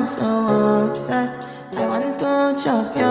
I'm so obsessed. I want to chop your